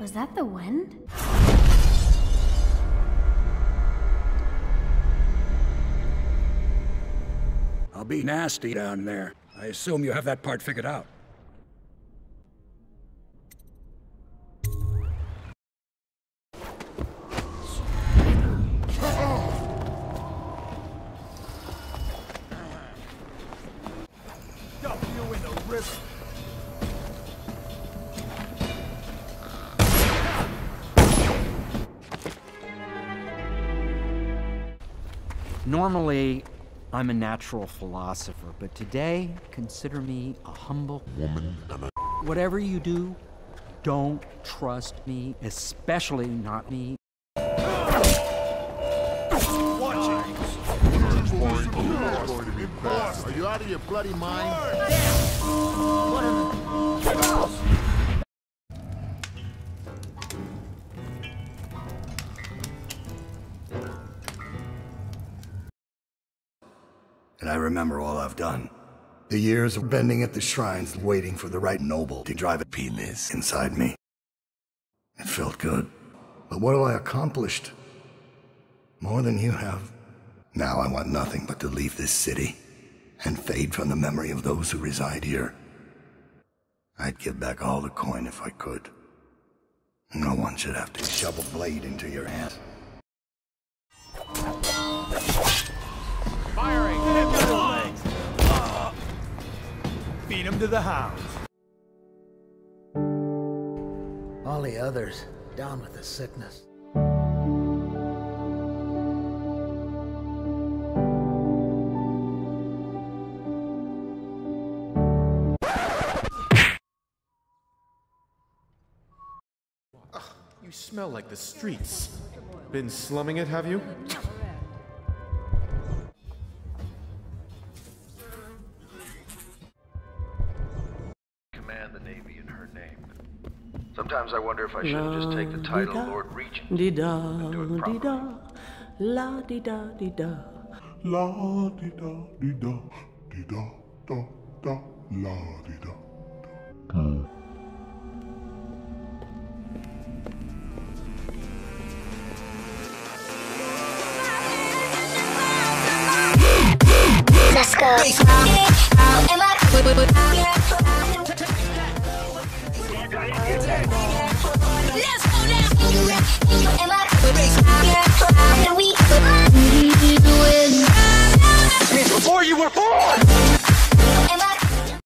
Was that the wind? I'll be nasty down there. I assume you have that part figured out. Normally, I'm a natural philosopher, but today, consider me a humble woman. Whatever you do, don't trust me, especially not me. Are you out of your bloody mind? And I remember all I've done. The years of bending at the shrines, waiting for the right noble to drive a penis inside me. It felt good. But what have I accomplished? More than you have. Now I want nothing but to leave this city and fade from the memory of those who reside here. I'd give back all the coin if I could. No one should have to shove a blade into your ass. Beat him to the hounds. All the others down with the sickness. You smell like the streets. Been slumming it, have you? Command the Navy in her name. Sometimes I wonder if I shouldn't just take the title Lord Regent Di da, and do it properly. da, la di da di da. La di da di da di da da da la di da. Let's go.